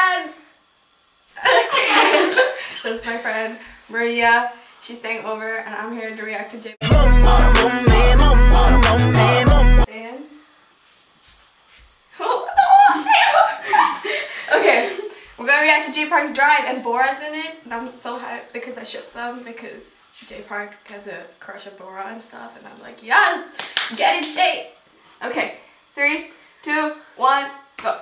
Yes! this is my friend Maria. She's staying over and I'm here to react to J. Dan? okay, we're gonna react to Jay Park's Drive and Bora's in it. And I'm so hyped because I ship them because Jay Park has a crush on Bora and stuff. And I'm like, yes! Get it, Jay! Okay, three, two, one, go.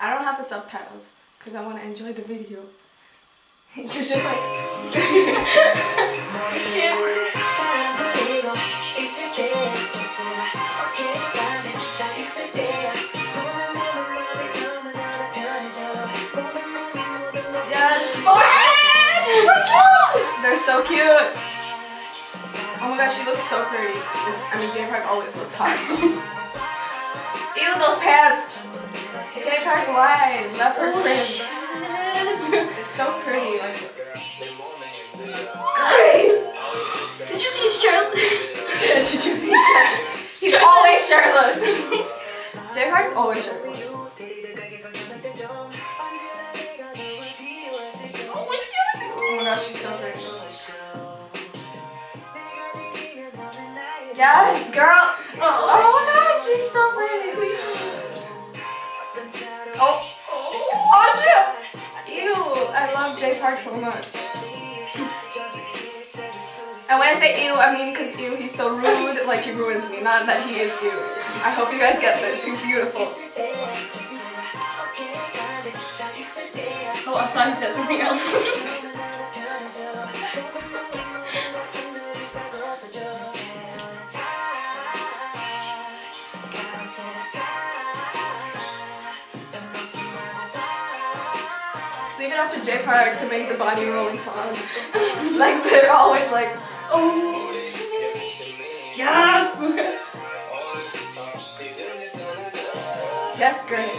I don't have the subtitles because I want to enjoy the video. You're just like. Yes! They're so cute! Oh my gosh, she looks so pretty. I mean, Jay Park always looks hot. Ew, those pants! Jay Park, why? Leopard print. It's so pretty. Like, Did you see his shirtless? Did you see his shirtless? He's always shirtless. Jay Park's always shirtless. Oh my gosh, she's so pretty. Yes, girl. Oh, my And when I say ew, I mean because ew, he's so rude, like he ruins me. Not that he is ew. I hope you guys get this. He's beautiful. Oh, I thought he said something else. Leave it up to Jay Park to make the body rolling songs. like they're always like, oh, yes! yes, great.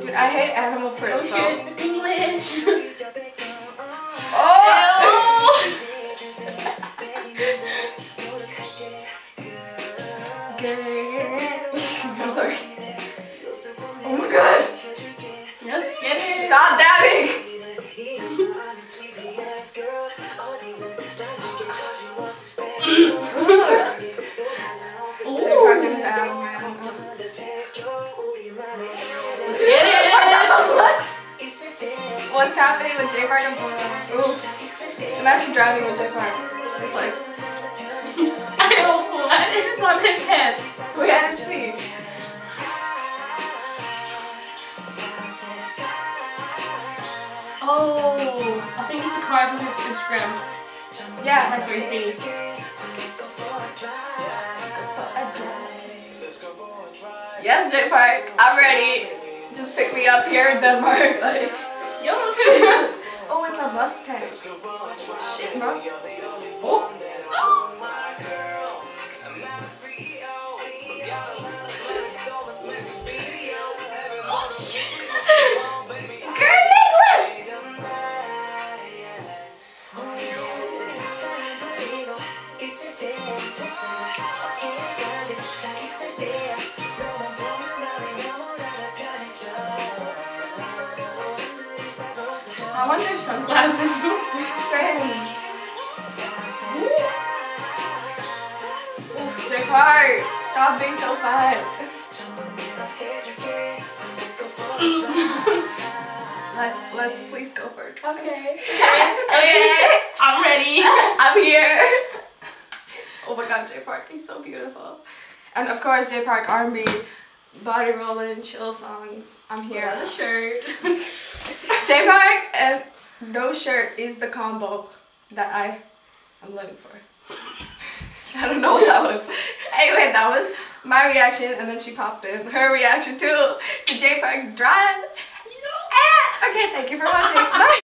Dude, I hate animal print Oh shit, it's English. What's happening with Jay Park and Bora? Imagine driving with Jay Park. Just like, I don't know what is on his head. we have to see. Oh, I think it's a card from his Instagram. Yeah. That's what you think. Yes, Jay Park, I'm ready. Just pick me up here in Denmark. Like. Oh, it's a Mustang. Shit, bro. oh. Oh I wonder if sunglasses. Same. Oof, Jay Park, stop being so fat. let's let's please go for it. okay. Okay. I'm ready. I'm here. Oh my god, Jay Park, he's so beautiful. And of course, Jay Park R&B, body rolling, chill songs. I'm here. Without a shirt. Jay Park and no shirt is the combo that I am looking for. I don't know what that was. Anyway, that was my reaction, and then she popped in her reaction too to Jay Park's drive. Eh, Okay, thank you for watching. Bye.